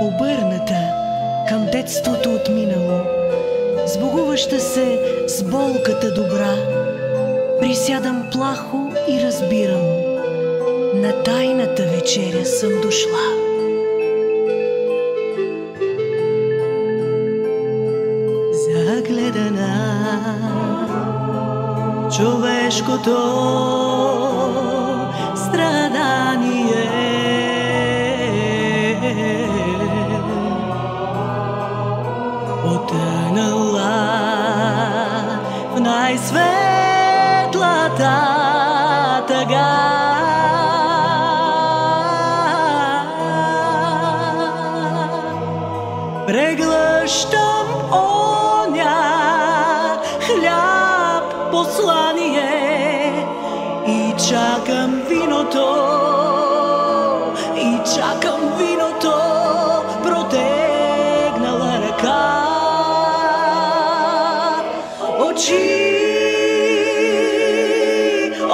Обърната към детството отминало, сбогуваща се с болката добра, присядам плахо и разбирам, на тайната вечеря съм дошла. Човешкото страдание потънала в най-светлата тъга. Преглъщам оня хляб послание чакам виното, и чакам виното, протегнала ръка. Очи,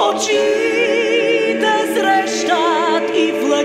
очите срещат и в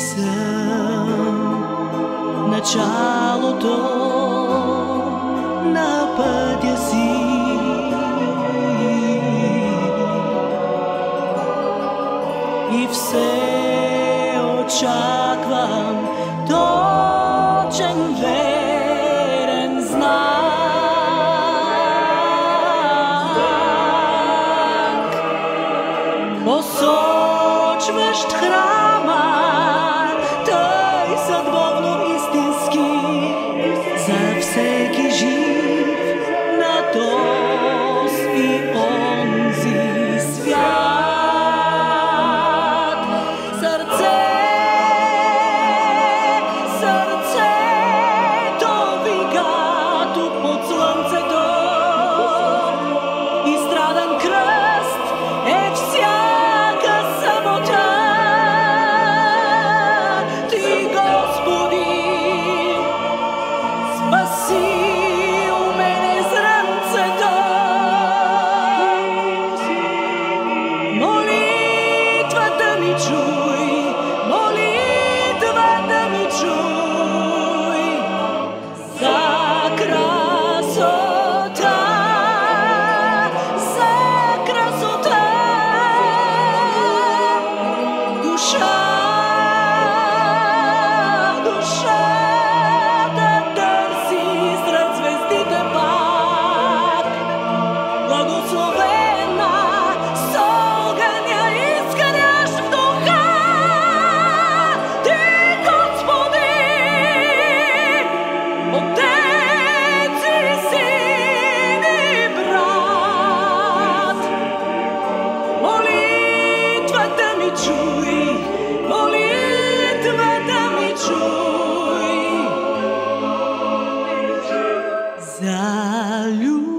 съм началото на пътя си. И все очаквам точен верен знак посочващ храма, show. за любовь.